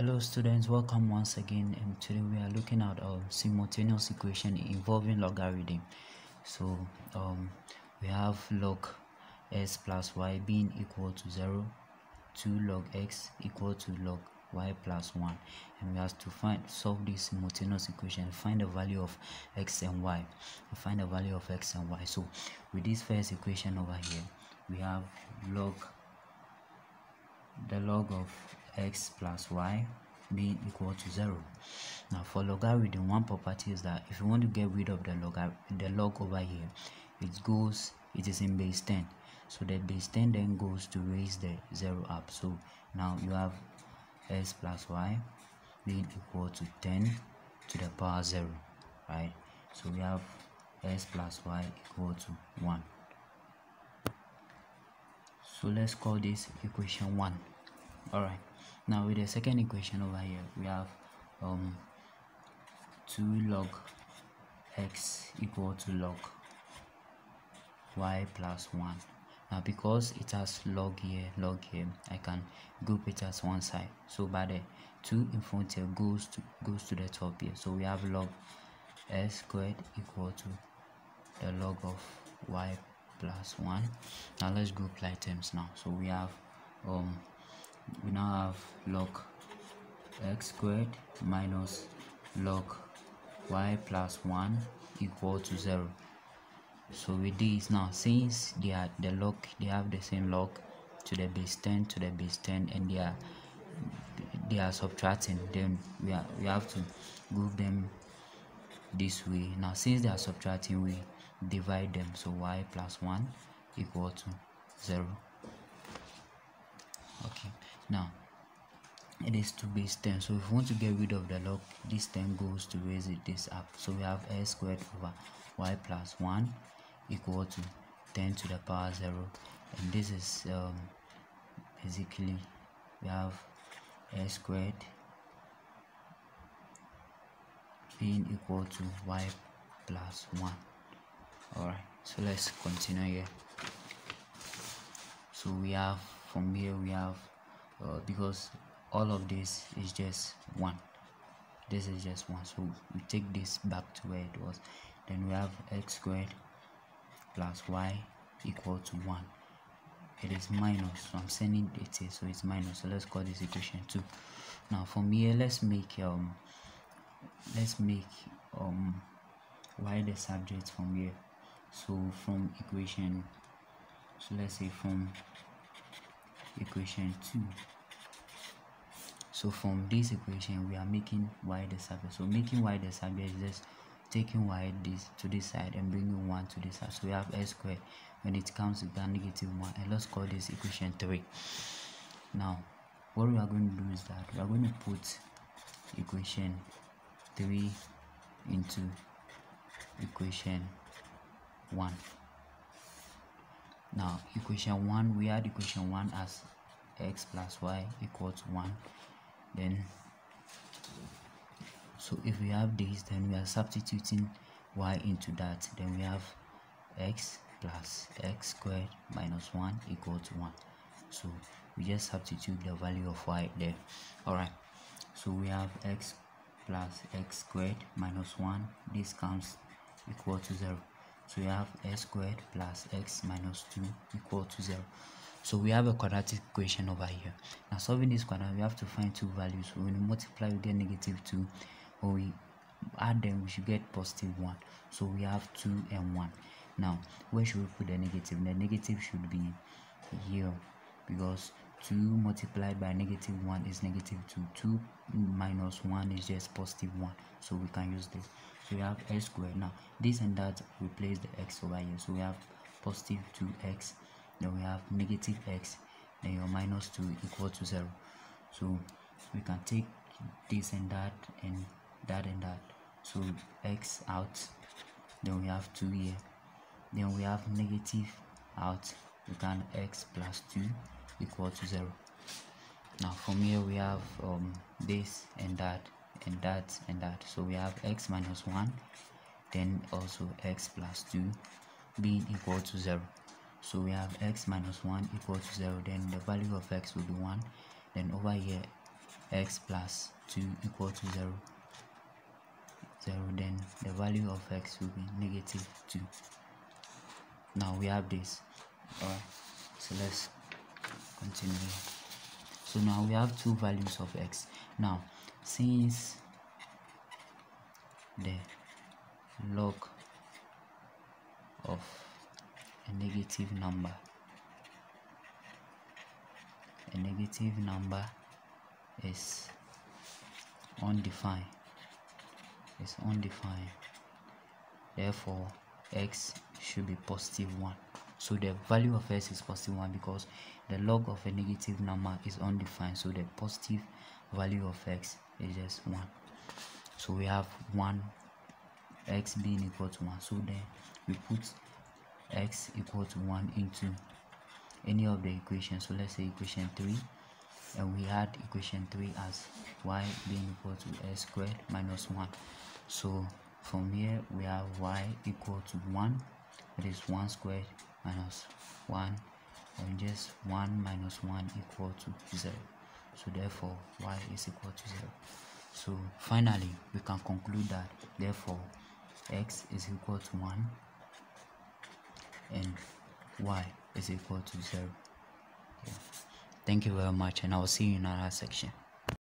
Hello students, welcome once again and today we are looking at a simultaneous equation involving logarithm. So um, we have log s plus y being equal to 0 2 log x equal to log y plus 1 and we have to find solve this simultaneous equation. Find the value of x and y. Find the value of x and y. So with this first equation over here we have log the log of x plus y being equal to 0 now for logarithm one property is that if you want to get rid of the log the log over here it goes it is in base 10 so the base 10 then goes to raise the 0 up. So now you have s plus y being equal to 10 to the power 0 right? So we have s plus y equal to 1 so let's call this equation 1 all right. Now with the second equation over here we have um 2 log x equal to log y plus 1 now because it has log here log here i can group it as one side. So by the 2 in front here goes to goes to the top here. So we have log s squared equal to the log of y plus 1 now let's group like terms now. So we have um we now have log x squared minus log y plus 1 equal to 0 so with this now since they are the log they have the same log to the base 10 to the base 10 and they are they are subtracting then we are we have to group them this way. Now since they are subtracting we divide them. So y plus 1 equal to 0 okay now it is to base 10 so if we want to get rid of the log this 10 goes to raise it this up. So we have s squared over y plus 1 equal to 10 to the power 0 and this is um, basically we have s squared being equal to y plus 1 alright so let's continue here. So we have from here we have uh, because all of this is just one. This is just one. So we take this back to where it was. Then we have x squared plus y equal to 1 it is minus. So i'm sending it here so it's minus. So let's call this equation 2 now from here let's make um let's make um y the subject from here. So from equation so let's say from equation 2 so from this equation we are making y the subject. So making y the subject is just taking y this to this side and bringing 1 to this side. So we have s squared. When it comes to that negative 1 and let's call this equation 3 now what we are going to do is that we are going to put equation 3 into equation 1 now equation 1 we had equation 1 as x plus y equals 1 then so if we have this then we are substituting y into that then we have x plus x squared minus 1 equal to 1 so we just substitute the value of y there. All right so we have x plus x squared minus 1 this comes equal to 0 so we have s squared plus x minus 2 equal to 0 so we have a quadratic equation over here. Now solving this quadratic we have to find two values. When we multiply we get negative 2 when we add them we should get positive 1 so we have 2 and 1 now where should we put the negative? The negative should be here because 2 multiplied by negative 1 is negative 2 2 minus 1 is just positive 1 so we can use this. So we have x squared. Now this and that replace the x over here. So we have positive 2x then we have negative x then your minus 2 equal to 0 so we can take this and that and that and that. So x out then we have 2 here. Then we have negative out. We can x plus 2 equal to 0 now from here we have um, this and that and that and that. So we have x minus 1 then also x plus 2 being equal to 0 so we have x minus 1 equal to 0 then the value of x will be 1 then over here x plus 2 equal to 0 0 then the value of x will be negative 2 now we have this. Alright so let's continue. So now we have two values of x. Now since the log of a negative number a negative number is undefined is undefined. Therefore x should be positive 1 so the value of x is positive 1 because the log of a negative number is undefined. So the positive value of x is just 1 so we have 1 x being equal to 1 so then we put x equal to 1 into any of the equations. So let's say equation 3 and we had equation 3 as y being equal to x squared minus 1 so from here we have y equal to 1 that is 1 squared minus 1 and just 1 minus 1 equal to 0 so therefore y is equal to 0 so finally we can conclude that therefore x is equal to 1 and y is equal to 0 yeah. thank you very much and i'll see you in another section